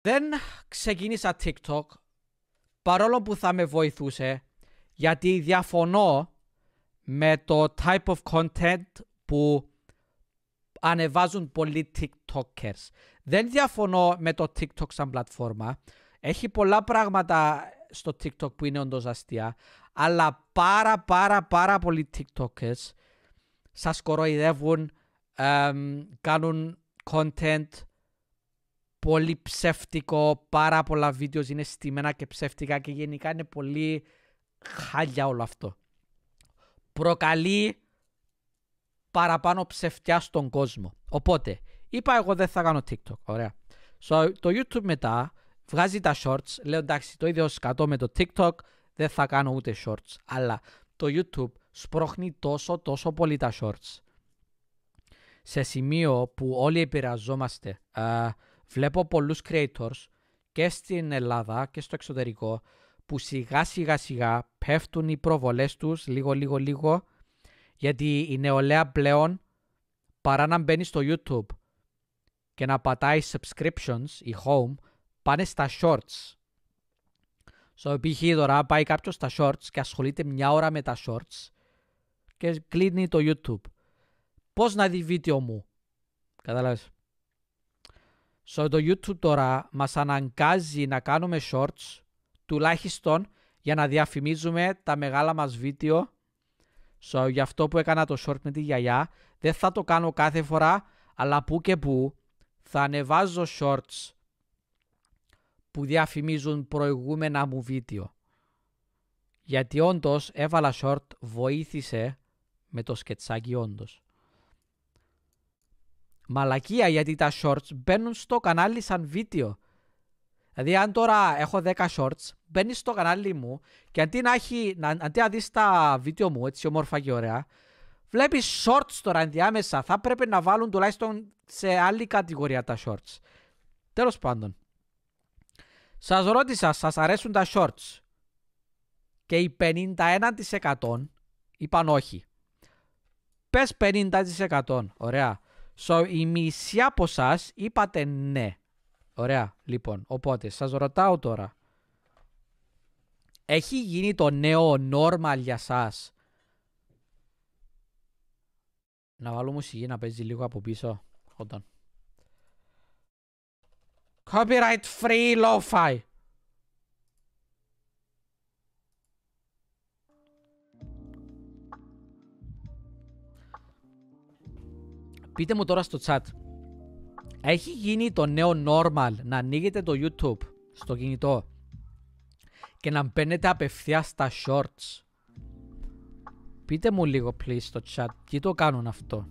Δεν ξεκίνησα TikTok παρόλο που θα με βοηθούσε γιατί διαφωνώ με το type of content που ανεβάζουν πολλοί TikTokers. Δεν διαφωνώ με το TikTok σαν πλατφόρμα. Έχει πολλά πράγματα στο TikTok που είναι όντως αστεία, αλλά πάρα πάρα πάρα πολλοί TikTokers σας κοροϊδεύουν, κάνουν content πολύ ψεύτικο, πάρα πολλά βίντεος είναι στημένα και ψεύτικα και γενικά είναι πολύ χάλια όλο αυτό. Προκαλεί παραπάνω ψευτιά στον κόσμο. Οπότε, είπα εγώ δεν θα κάνω TikTok. Ωραία. So, το YouTube μετά βγάζει τα shorts. Λέω εντάξει, το ίδιο σκατώ με το TikTok. Δεν θα κάνω ούτε shorts. Αλλά το YouTube σπρώχνει τόσο τόσο πολύ τα shorts. Σε σημείο που όλοι επηρεαζόμαστε. Uh, βλέπω πολλούς creators και στην Ελλάδα και στο εξωτερικό που σιγά σιγά σιγά πέφτουν οι προβολές τους λίγο λίγο λίγο γιατί η νεολαία πλέον παρά να μπαίνει στο YouTube και να πατάει subscriptions ή home πάνε στα shorts. So, π.χ. τώρα πάει κάποιος στα shorts και ασχολείται μια ώρα με τα shorts και κλείνει το YouTube. Πώς να δει βίντεο μου; Κατάλαβες; So, το YouTube τώρα μας αναγκάζει να κάνουμε shorts τουλάχιστον για να διαφημίζουμε τα μεγάλα μας βίντεο. So, γι' αυτό που έκανα το short με τη γιαγιά, δεν θα το κάνω κάθε φορά, αλλά που και που θα ανεβάζω shorts που διαφημίζουν προηγούμενα μου βίντεο. Γιατί όντως έβαλα short, βοήθησε με το σκετσάκι όντως. Μαλακία γιατί τα shorts μπαίνουν στο κανάλι σαν βίντεο. Δηλαδή αν τώρα έχω 10 shorts, μπαίνει στο κανάλι μου και αντί να, έχει, να, αντί να δεις τα βίντεο μου έτσι όμορφα και ωραία, βλέπεις shorts τώρα ενδιάμεσα. Θα πρέπει να βάλουν τουλάχιστον σε άλλη κατηγορία τα shorts. Τέλος πάντων. Σας ρώτησα, σας αρέσουν τα shorts; Και οι 51% είπαν όχι. Πες 50%. Ωραία. So, η μισή από εσά είπατε ναι. Ωραία. Λοιπόν, οπότε σας ρωτάω τώρα. Έχει γίνει το νέο normal για σας; Να βάλω μουσική να παίζει λίγο από πίσω. Όταν. Copyright free lo-fi. Πείτε μου τώρα στο chat. Έχει γίνει το νέο normal να ανοίγετε το YouTube στο κινητό και να μπαίνετε απευθεία στα shorts; Πείτε μου λίγο please στο chat τι το κάνουν αυτό;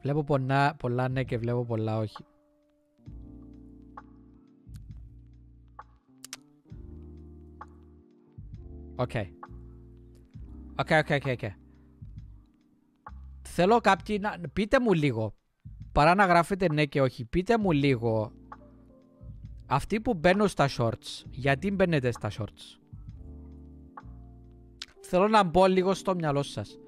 Βλέπω πολλά, πολλά ναι και βλέπω πολλά όχι. Οκ. Οκ, οκ, οκ, οκ. Θέλω κάποιοι να... Πείτε μου λίγο. Παρά να γράφετε ναι και όχι. Πείτε μου λίγο. Αυτοί που μπαίνουν στα shorts. Γιατί μπαίνετε στα shorts; Θέλω να μπω λίγο στο μυαλό σας.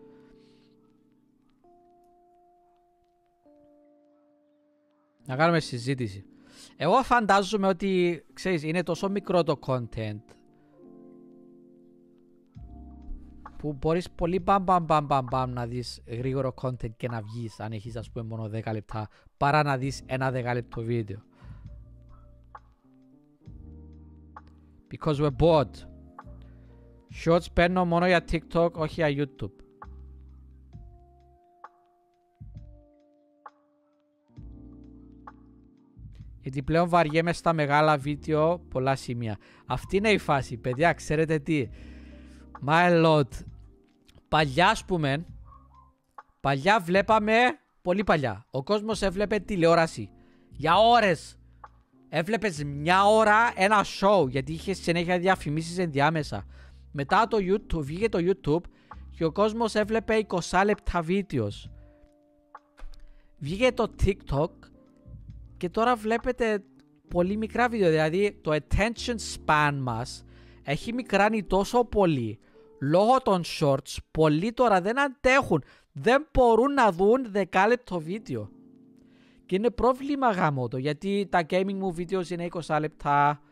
Να κάνουμε συζήτηση. Εγώ φαντάζομαι ότι, ξέρεις, είναι τόσο μικρό το content που μπορείς πολύ μπαμ μπαμ μπαμ μπαμ μπαμ να δεις γρήγορο content και να βγεις αν έχεις ας πούμε μόνο 10 λεπτά παρά να δεις ένα 10 λεπτό βίντεο. Because we're bored. Shorts παίρνω μόνο για TikTok, όχι για YouTube. Γιατί πλέον βαριέμαι στα μεγάλα βίντεο πολλά σημεία. Αυτή είναι η φάση, παιδιά, ξέρετε τι; My lord. Παλιά, ας πούμε, παλιά βλέπαμε, πολύ παλιά, ο κόσμος έβλεπε τηλεόραση. Για ώρες. Έβλεπες μια ώρα ένα show, γιατί είχε συνέχεια διαφημίσεις ενδιάμεσα. Μετά το YouTube, βγήκε το YouTube και ο κόσμος έβλεπε 20 λεπτά βίντεος. Βγήκε το TikTok και τώρα βλέπετε πολύ μικρά βίντεο. Δηλαδή το attention span μας έχει μικράνει τόσο πολύ λόγω των shorts. Πολλοί τώρα δεν αντέχουν. δεν μπορούν να δουν δεκάλεπτο βίντεο. Και είναι πρόβλημα γάμο το, γιατί τα gaming μου βίντεος είναι 20 λεπτά,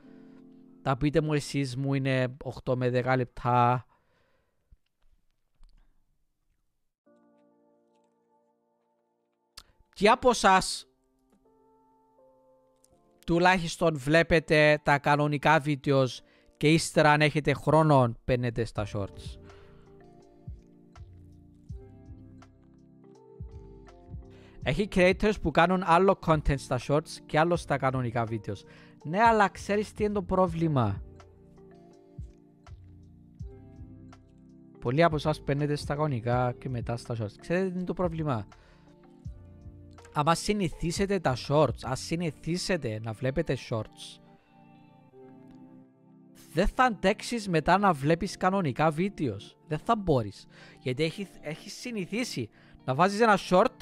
τα πείτε μου εσείς μου είναι 8 με 10 λεπτά. Και από εσάς τουλάχιστον βλέπετε τα κανονικά βίντεος και ύστερα αν έχετε χρόνο παίρνετε στα shorts. Έχει creators που κάνουν άλλο content στα shorts και άλλο στα κανονικά βίντεο. Ναι, αλλά ξέρεις τι είναι το πρόβλημα; Πολλοί από εσάς παίρνετε στα κανονικά και μετά στα shorts. Ξέρετε τι είναι το πρόβλημα; Αν συνηθίσετε τα shorts, αν συνηθίσετε να βλέπετε shorts, δεν θα αντέξεις μετά να βλέπεις κανονικά βίντεος. Δεν θα μπορείς. Γιατί έχεις, έχεις συνηθίσει να βάζεις ένα short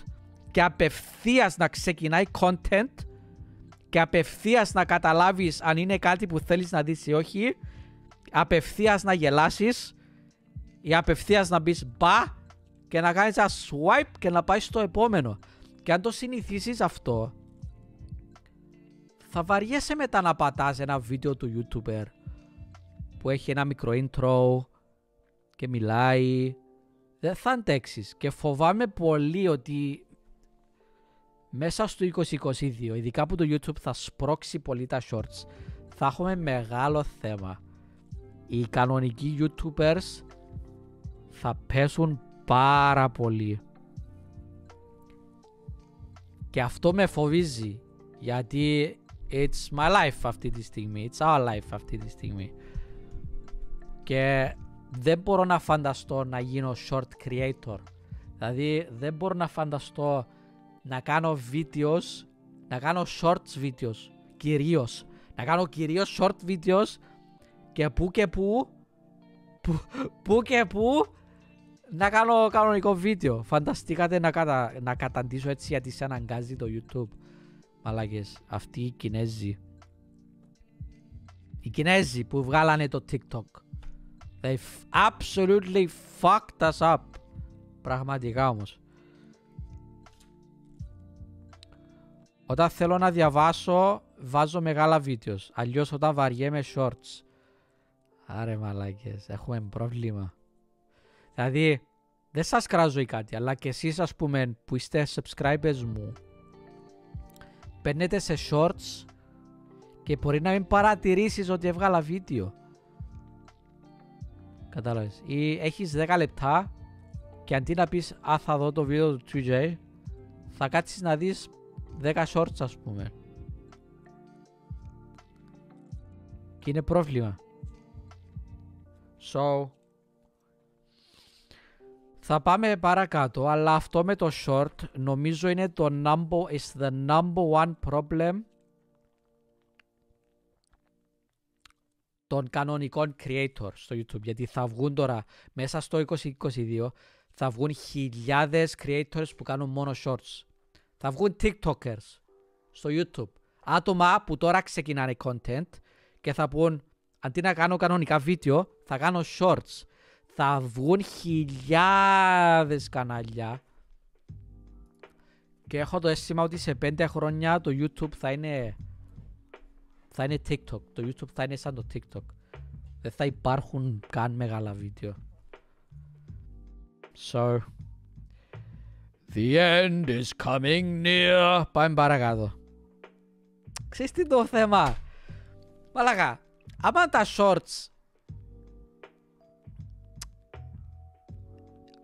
και απευθείας να ξεκινάει content και απευθείας να καταλάβεις αν είναι κάτι που θέλεις να δεις ή όχι, απευθείας να γελάσεις ή απευθείας να μπεις μπα και να κάνεις ένα swipe και να πάει στο επόμενο. Και αν το συνηθίσεις αυτό, θα βαριέσαι μετά να πατάς ένα βίντεο του YouTuber που έχει ένα μικρό intro και μιλάει. Δεν θα αντέξεις. Και φοβάμαι πολύ ότι μέσα στο 2022, ειδικά που το YouTube θα σπρώξει πολύ τα shorts, θα έχουμε μεγάλο θέμα. Οι κανονικοί YouTubers θα πέσουν πάρα πολύ. Και αυτό με φοβίζει. Γιατί it's my life αυτή τη στιγμή. It's our life αυτή τη στιγμή. Και δεν μπορώ να φανταστώ να γίνω short creator. Δηλαδή δεν μπορώ να φανταστώ να κάνω βίντεος, να κάνω shorts βίντεος. κυρίως. Να κάνω κυρίως short videos και που και που, που, που και που να κάνω κανονικό βίντεο. Φανταστήκατε να, κατα, να καταντήσω έτσι γιατί σε αναγκάζει το YouTube. Μαλάκες, αυτοί οι Κινέζοι. Οι Κινέζοι που βγάλανε το TikTok. They absolutely fucked us up. Πραγματικά όμως. Όταν θέλω να διαβάσω, βάζω μεγάλα βίντεος. Αλλιώς όταν βαριέμαι shorts. Άρε μαλάκες, έχουμε πρόβλημα. Δηλαδή, δεν σας κράζω ή κάτι, αλλά και εσείς ας πούμε που είστε subscribers μου, παίρνετε σε shorts και μπορεί να μην παρατηρήσεις ότι έβγαλα βίντεο. Κατάλαβες. Ή έχεις 10 λεπτά και αντί να πεις «Α, θα δω το βίντεο του 2J», θα κάτσεις να δεις 10 shorts ας πούμε. Και είναι πρόβλημα. So, θα πάμε παρακάτω, αλλά αυτό με το short νομίζω είναι το number, is the number one problem των κανονικών creators στο YouTube. Γιατί θα βγουν τώρα, μέσα στο 2022, θα βγουν χιλιάδες creators που κάνουν μόνο shorts. Θα βγουν TikTokers στο YouTube. Άτομα που τώρα ξεκινάνε content και θα πούν αντί να κάνω κανονικά βίντεο, θα κάνω shorts θα βγουν χιλιάδες κανάλια και έχω το αίσθημα ότι σε πέντε χρόνια το YouTube θα είναι θα είναι TikTok. Το YouTube θα είναι σαν το TikTok. Δεν θα υπάρχουν καν μεγάλα βίντεο. So, the end is coming near. Πάμε παρακάτω. Ξέρεις τι το θέμα; Μαλακά, άμα τα shorts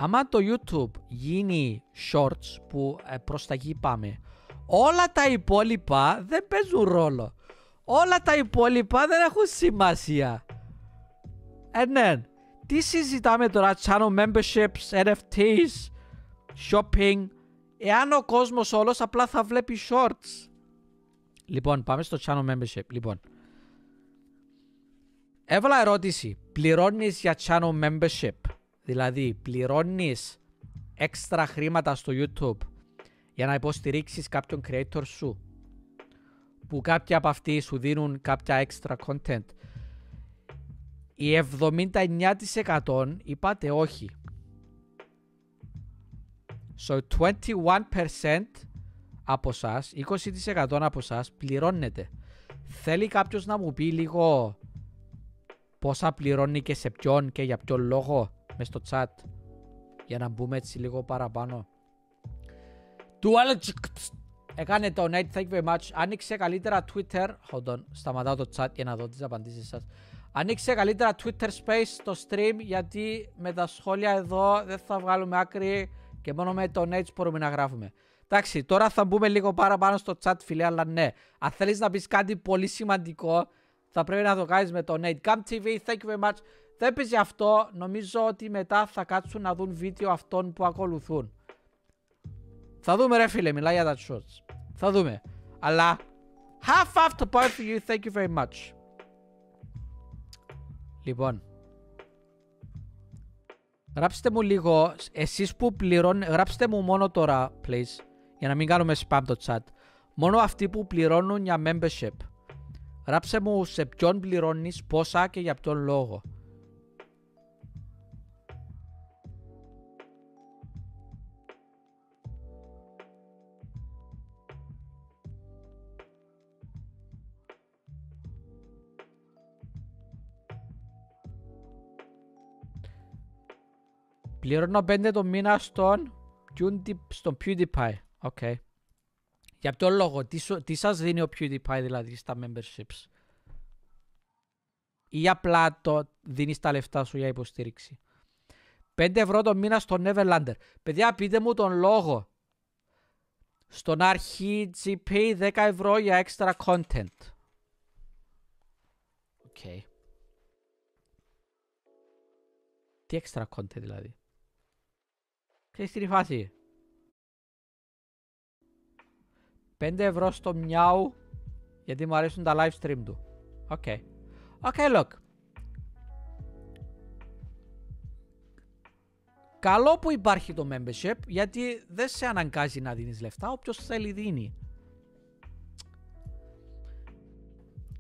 άμα το YouTube γίνει shorts που ε, προς τα εκεί πάμε, όλα τα υπόλοιπα δεν παίζουν ρόλο. Όλα τα υπόλοιπα δεν έχουν σημασία. Ε, ναι. Τι συζητάμε τώρα, channel memberships, NFTs, shopping, εάν ο κόσμος όλος απλά θα βλέπει shorts. Λοιπόν, πάμε στο channel membership. Λοιπόν, έβαλα ερώτηση. Πληρώνεις για channel membership; Δηλαδή, πληρώνεις έξτρα χρήματα στο YouTube για να υποστηρίξεις κάποιον creator σου; Που κάποια από αυτοί σου δίνουν κάποια extra content. Οι 79% είπατε όχι. So 21% από εσά, 20% από εσά πληρώνετε. Θέλει κάποιος να μου πει λίγο πόσα πληρώνει και σε ποιον και για ποιον λόγο μες στο chat για να μπούμε έτσι λίγο παραπάνω. Έκανε το Nate, thank you very much. Άνοιξε καλύτερα Twitter. Hold on, σταματάω το chat για να δω τις απαντήσεις σας. Άνοιξε καλύτερα Twitter Space στο stream γιατί με τα σχόλια εδώ δεν θα βγάλουμε άκρη και μόνο με το Nate μπορούμε να γράφουμε. Εντάξει, τώρα θα μπούμε λίγο παραπάνω στο chat φίλε, αλλά ναι. Αν θέλεις να πεις κάτι πολύ σημαντικό, θα πρέπει να το κάνεις με το Nate. Cam TV, thank you very much. Δεν παίζει αυτό, νομίζω ότι μετά θα κάτσουν να δουν βίντεο αυτών που ακολουθούν. Θα δούμε ρε φίλε, μιλάει για τα shorts. Θα δούμε. Αλλά, half off to both of you, thank you very much. Λοιπόν, γράψτε μου λίγο, εσείς που πληρώνετε, γράψτε μου μόνο τώρα, please, για να μην κάνουμε spam το chat. Μόνο αυτοί που πληρώνουν για membership. Γράψτε μου σε ποιον πληρώνεις, πόσα και για ποιον λόγο. Πληρώνω 5 το μήνα στον, στον PewDiePie. Οκ. Okay. Για ποιο λόγο, τι, σου, τι σας δίνει ο PewDiePie δηλαδή στα memberships; Ή απλά το δίνεις τα λεφτά σου για υποστήριξη; 5 ευρώ το μήνα στο Neverlander. Παιδιά πείτε μου τον λόγο. Στον αρχή GP 10 ευρώ για extra content. Οκ. Okay. Τι extra content δηλαδή; Ξέρεις τι είναι η φάση. 5 ευρώ στο μιάου γιατί μου αρέσουν τα live stream του. Οκ. Okay. Okay, look. Καλό που υπάρχει το membership γιατί δεν σε αναγκάζει να δίνεις λεφτά, όποιος θέλει δίνει.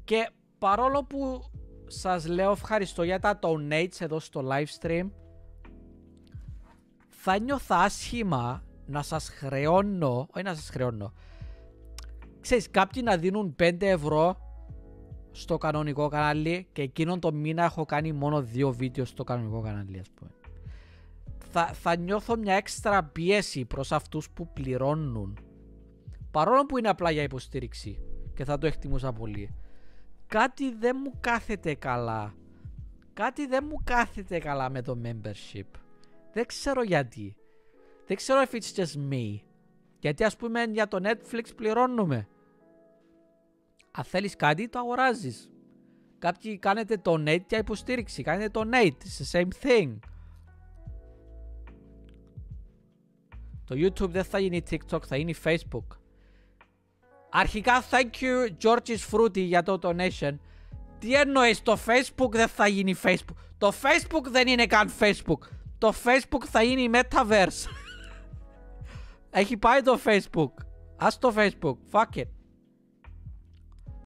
Και παρόλο που σας λέω ευχαριστώ για τα donates εδώ στο live stream θα νιώθα άσχημα να σας χρεώνω, όχι να σας χρεώνω, ξέρεις κάποιοι να δίνουν 5 ευρώ στο κανονικό κανάλι και εκείνον το μήνα έχω κάνει μόνο δύο βίντεο στο κανονικό κανάλι ας πούμε. Θα, θα νιώθω μια έξτρα πίεση προς αυτούς που πληρώνουν παρόλο που είναι απλά για υποστήριξη και θα το εκτιμούσα πολύ. Κάτι δεν μου κάθεται καλά. Κάτι δεν μου κάθεται καλά με το membership. Δεν ξέρω γιατί. Δεν ξέρω if it's just me. Γιατί ας πούμε για το Netflix πληρώνουμε. Αν θέλεις κάτι το αγοράζεις. Κάποιοι κάνετε donate για υποστήριξη. Κάνετε donate. It's the same thing. Το YouTube δεν θα γίνει TikTok, θα γίνει Facebook. Αρχικά, thank you George's Fruity για το donation. Τι εννοείς, το Facebook δεν θα γίνει Facebook. Το Facebook δεν είναι καν Facebook το Facebook θα είναι η Metaverse. Έχει πάει το Facebook. Ας το Facebook. Fuck it.